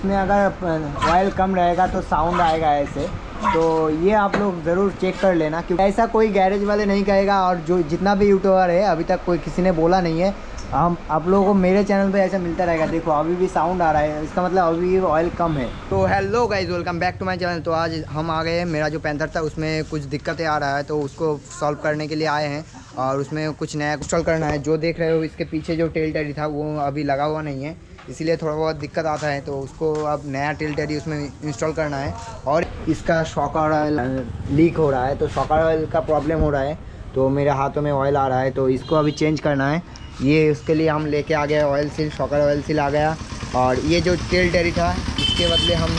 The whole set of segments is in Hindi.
इसमें अगर ऑयल कम रहेगा तो साउंड आएगा ऐसे। तो ये आप लोग ज़रूर चेक कर लेना, क्योंकि ऐसा कोई गैरेज वाले नहीं कहेगा और जो जितना भी यूट्यूबर है, अभी तक कोई किसी ने बोला नहीं है। हम, आप लोगों को मेरे चैनल पे ऐसा मिलता रहेगा। देखो, अभी भी साउंड आ रहा है, इसका मतलब अभी ऑयल कम है। तो hello guys welcome back to my channel तो आज हम आ गए हैं, मेरा जो पैंथर था, उसमें कुछ दिक्कतें आ रहा है तो उसको सॉल्व करने के लिए आए हैं। और उसमें कुछ नया इंस्टॉल करना है। जो देख रहे हो, इसके पीछे जो टेल टेरी था, वो अभी लगा हुआ नहीं है। इसीलिए थोड़ा बहुत दिक्कत आता है तो उसको अब नया टेल टेरी उसमें इंस्टॉल करना है। और इसका शॉकर ऑयल लीक हो रहा है तो शॉकर ऑयल का प्रॉब्लम हो रहा है तो मेरे हाथों में ऑयल आ रहा है तो इसको अभी चेंज करना है। ये उसके लिए हम लेके आ गए oil seal shocker oil seal आ गया। और ये जो टेल टेरी था, इसके बदले हम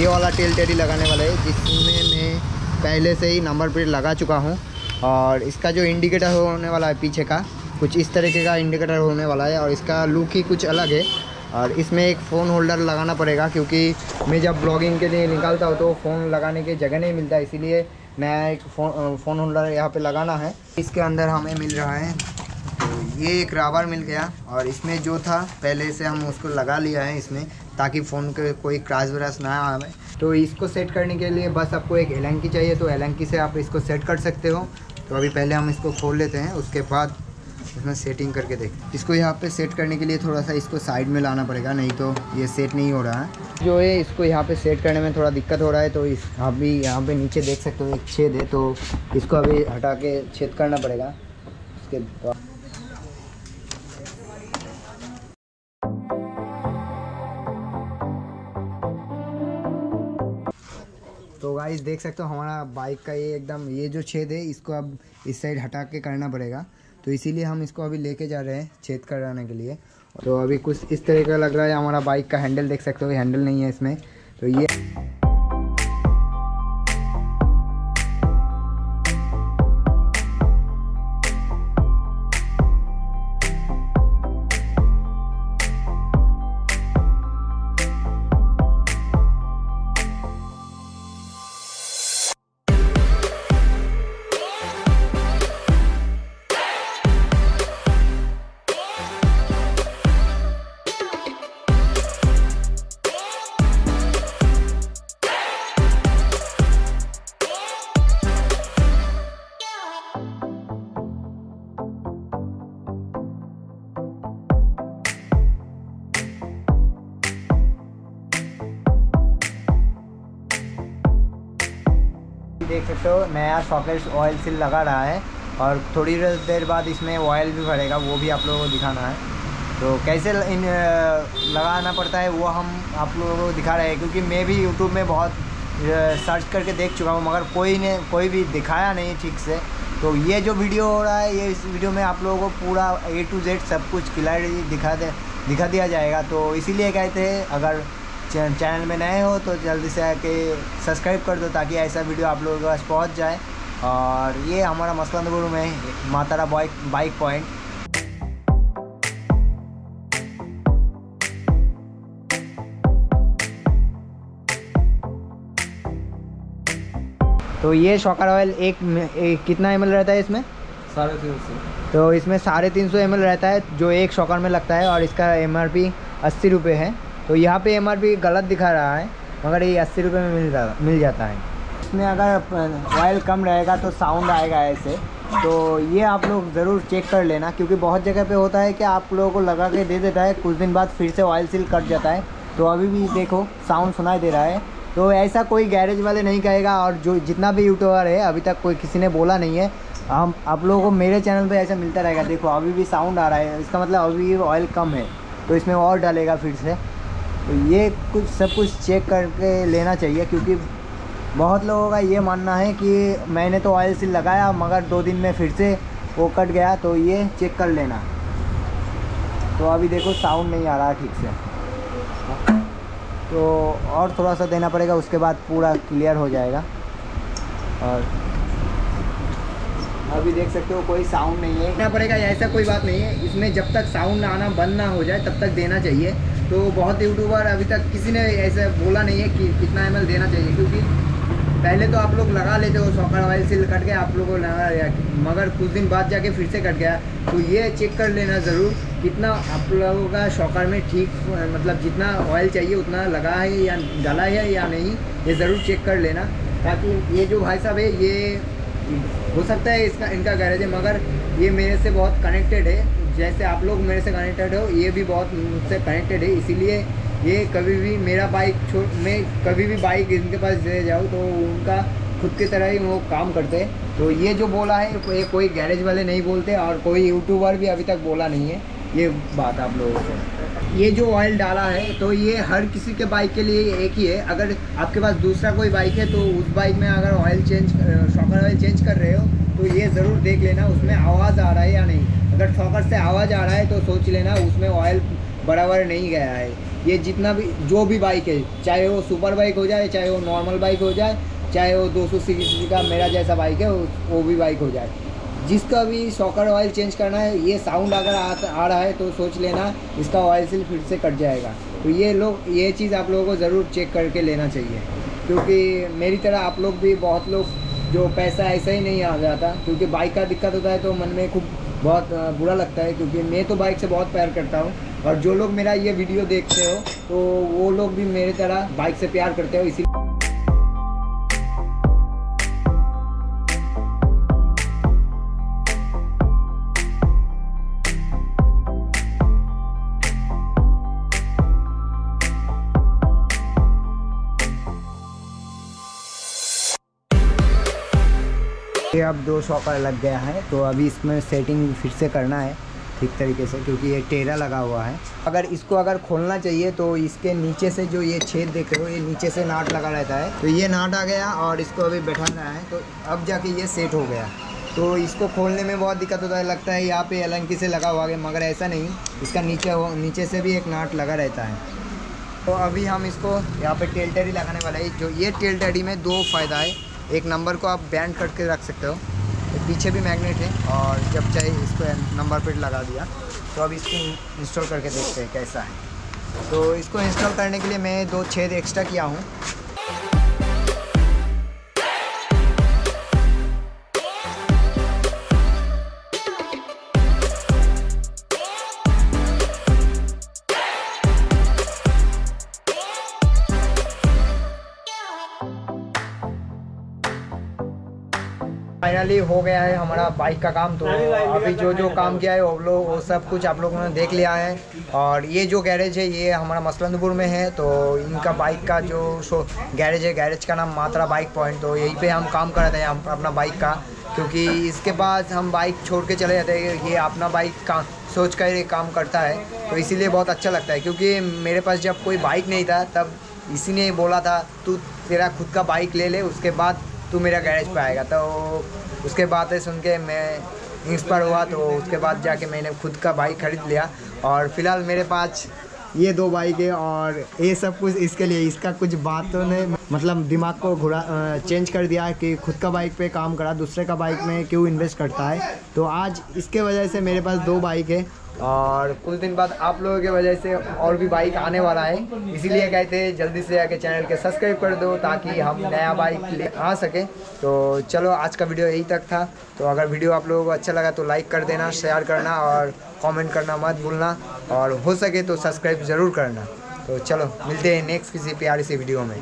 ये वाला टेल टेरी लगाने वाले हैं, जिसमें मैं पहले से ही नंबर प्लेट लगा चुका हूँ। और इसका जो इंडिकेटर होने वाला है पीछे का, कुछ इस तरीके का इंडिकेटर होने वाला है, और इसका लुक ही कुछ अलग है। और इसमें एक फ़ोन होल्डर लगाना पड़ेगा क्योंकि मैं जब ब्लॉगिंग के लिए निकालता हूँ तो फ़ोन लगाने की जगह नहीं मिलता, इसीलिए नया एक फ़ोन फ़ोन होल्डर यहाँ पे लगाना है। इसके अंदर हमें मिल रहा है तो ये एक राबर मिल गया और इसमें जो था पहले से हम उसको लगा लिया है इसमें, ताकि फ़ोन के कोई क्रैश व्राश ना आए। तो इसको सेट करने के लिए बस आपको एक एलंकी चाहिए तो एलंकी से आप इसको सेट कर सकते हो। तो अभी पहले हम इसको खोल लेते हैं, उसके बाद इसमें सेटिंग करके देख। इसको यहाँ पे सेट करने के लिए थोड़ा सा इसको साइड में लाना पड़ेगा, नहीं तो ये सेट नहीं हो रहा है। जो है, इसको यहाँ पे सेट करने में थोड़ा दिक्कत हो रहा है तो इस अभी यहाँ पे नीचे देख सकते हो, एक छेद है तो इसको अभी हटा के छेद करना पड़ेगा। उसके बाद तो गाइस देख सकते हो, हमारा बाइक का ये एकदम, ये जो छेद है, इसको अब इस साइड हटा के करना पड़ेगा। तो इसीलिए हम इसको अभी लेके जा रहे हैं छेद कराने के लिए। तो अभी कुछ इस तरह का लग रहा है, हमारा बाइक का हैंडल देख सकते हो हैंडल नहीं है इसमें। तो ये देख सकते हो, नया सॉकेट ऑयल सिल लगा रहा है और थोड़ी देर बाद इसमें ऑयल भी भरेगा, वो भी आप लोगों को दिखाना है। तो कैसे इन लगाना पड़ता है, वो हम आप लोगों को दिखा रहे हैं, क्योंकि मैं भी यूट्यूब में बहुत सर्च करके देख चुका हूँ, मगर कोई ने, कोई भी दिखाया नहीं ठीक से। तो ये जो वीडियो हो रहा है, ये इस वीडियो में आप लोगों को पूरा ए टू जेड सब कुछ क्लियर दिखा दे, दिखा दिया जाएगा। तो इसीलिए कहते हैं, अगर चैनल में नए हो तो जल्दी से आके सब्सक्राइब कर दो ताकि ऐसा वीडियो आप लोगों के पास पहुँच जाए। और ये हमारा मसलंदपुर में मातारा बाइक बाइक पॉइंट। तो ये शॉकर ऑयल एक, एक कितना एम रहता है इसमें? साढ़े तीन सौ। तो इसमें साढ़े तीन सौ एम रहता है जो एक शॉकर में लगता है और इसका एम आर पी अस्सी रुपये है। तो यहाँ पे एमआरपी गलत दिखा रहा है, मगर ये अस्सी रुपये में मिल रहा मिल जाता है। इसमें अगर ऑयल कम रहेगा तो साउंड आएगा ऐसे। तो ये आप लोग ज़रूर चेक कर लेना, क्योंकि बहुत जगह पे होता है कि आप लोगों को लगा के दे देता है, कुछ दिन बाद फिर से ऑयल सील कट जाता है। तो अभी भी देखो साउंड सुनाई दे रहा है। तो ऐसा कोई गैरेज वाले नहीं कहेगा, और जो जितना भी यूट्यूबर है, अभी तक कोई किसी ने बोला नहीं है। हम, आप लोगों को मेरे चैनल पे ऐसा मिलता रहेगा। देखो, अभी भी साउंड आ रहा है, इसका मतलब अभी ऑयल कम है। तो इसमें और डालेगा फिर से। तो ये कुछ, सब कुछ चेक करके लेना चाहिए, क्योंकि बहुत लोगों का ये मानना है कि मैंने तो ऑयल सील लगाया, मगर दो दिन में फिर से वो कट गया तो ये चेक कर लेना। तो अभी देखो साउंड नहीं आ रहा ठीक से। तो और थोड़ा सा देना पड़ेगा, उसके बाद पूरा क्लियर हो जाएगा। और अभी देख सकते हो, कोई साउंड नहीं है। देना पड़ेगा, ऐसा कोई बात नहीं है। इसमें जब तक साउंड आना बंद ना हो जाए, तब तक देना चाहिए। तो बहुत यूट्यूबर अभी तक किसी ने ऐसा बोला नहीं है कि कितना एम देना चाहिए, क्योंकि पहले तो आप लोग लगा लेते हो सॉकर ऑयल से कट गया, आप लोगों को लगा मगर कुछ दिन बाद जाके फिर से कट गया। तो ये चेक कर लेना ज़रूर, कितना आप लोगों का शॉकर में ठीक मतलब जितना ऑयल चाहिए, उतना लगा है या डाला है या नहीं, ये ज़रूर चेक कर लेना, ताकि ये जो भाई साहब है, ये हो सकता है इसका, इनका गैरेज है, मगर ये मेरे से बहुत कनेक्टेड है। जैसे आप लोग मेरे से कनेक्टेड हो, ये भी बहुत मुझसे कनेक्टेड है। इसीलिए ये कभी भी मेरा बाइक छोड़ मैं कभी भी बाइक इनके पास ले जाऊँ तो उनका खुद की तरह ही वो काम करते हैं। तो ये जो बोला है, ये कोई गैरेज वाले नहीं बोलते, और कोई यूट्यूबर भी अभी तक बोला नहीं है। ये बात आप लोगों को ये जो ऑयल डाला है तो ये हर किसी के बाइक के लिए एक ही है। अगर आपके पास दूसरा कोई बाइक है तो उस बाइक में अगर oil change shocker oil change कर रहे हो तो ये ज़रूर देख लेना, उसमें आवाज़ आ रहा है या नहीं। अगर शॉकर से आवाज़ आ रहा है तो सोच लेना, उसमें ऑयल बराबर नहीं गया है। ये जितना भी, जो भी बाइक है, चाहे वो सुपर बाइक हो जाए, चाहे वो नॉर्मल बाइक हो जाए, चाहे वो 200 सीसी का मेरा जैसा बाइक है वो भी बाइक हो जाए। जिसका भी शॉकर ऑयल चेंज करना है ये साउंड अगर आ, आ रहा है तो सोच लेना इसका ऑयल सिल फिर से कट जाएगा। तो ये लोग ये चीज़ आप लोगों को ज़रूर चेक करके लेना चाहिए। क्योंकि मेरी तरह आप लोग भी बहुत लोग जो पैसा ऐसा ही नहीं आ जाता क्योंकि बाइक का दिक्कत होता है तो मन में खूब बहुत बुरा लगता है क्योंकि मैं तो बाइक से बहुत प्यार करता हूँ। और जो लोग मेरा ये वीडियो देखते हो तो वो लोग भी मेरी तरह बाइक से प्यार करते हो इसी ये अब दो शॉकर लग गया है तो अभी इसमें सेटिंग फिर से करना है, ठीक तरीके से, क्योंकि ये टेरा लगा हुआ है। अगर इसको अगर खोलना चाहिए तो इसके नीचे से जो ये छेद देख रहे हो, ये नीचे से नाट लगा रहता है। तो ये नाट आ गया और इसको अभी बैठाना है तो अब जाके ये सेट हो गया। तो इसको खोलने में बहुत दिक्कत होता है, लगता है यहाँ पे अलंकी से लगा हुआ है, मगर ऐसा नहीं। इसका नीचे हो, नीचे से भी एक नाट लगा रहता है। तो अभी हम इसको यहाँ पे टेल्टरी लगाने वाला है। जो ये टेल्टरी में दो फ़ायदा है एक नंबर को आप बैंड करके रख सकते हो। तो पीछे भी मैग्नेट है और जब चाहे इसको नंबर प्लेट लगा दिया तो अब इसको इंस्टॉल करके देखते हैं कैसा है। तो इसको इंस्टॉल करने के लिए मैं दो छेद एक्स्ट्रा किया हूँ। फाइनली हो गया है हमारा बाइक का काम तो अभी जो जो काम किया है वो लोग वो सब कुछ आप लोगों ने देख लिया है। और ये जो गैरेज है ये हमारा मसलंदपुर में है तो इनका बाइक का जो शो गैरेज है गैरेज का नाम मात्रा बाइक पॉइंट तो यहीं पे हम काम कर रहे थे हम अपना बाइक का। क्योंकि इसके बाद हम बाइक छोड़ के चले जाते हैं ये अपना बाइक का सोच कर ये काम करता है। तो इसीलिए बहुत अच्छा लगता है क्योंकि मेरे पास जब कोई बाइक नहीं था तब इसी ने बोला था तू तेरा खुद का बाइक ले ले उसके बाद तू मेरा गैरेज पे आएगा। तो उसके बातें सुन के मैं इंस्पायर हुआ तो उसके बाद जाके मैंने खुद का बाइक ख़रीद लिया। और फ़िलहाल मेरे पास ये दो बाइक है और ये सब कुछ इसके लिए, इसका कुछ बातों ने मतलब दिमाग को घुरा चेंज कर दिया कि खुद का बाइक पे काम करा, दूसरे का बाइक में क्यों इन्वेस्ट करता है। तो आज इसके वजह से मेरे पास दो बाइक है और कुछ दिन बाद आप लोगों की वजह से और भी बाइक आने वाला है। इसीलिए कहते हैं जल्दी से आके चैनल के सब्सक्राइब कर दो ताकि हम नया बाइक ले आ सके। तो चलो, आज का वीडियो यही तक था। तो अगर वीडियो आप लोगों को अच्छा लगा तो लाइक कर देना शेयर करना और कमेंट करना मत भूलना। और हो सके तो सब्सक्राइब ज़रूर करना। तो चलो, मिलते हैं नेक्स्ट किसी प्यारी सी वीडियो में।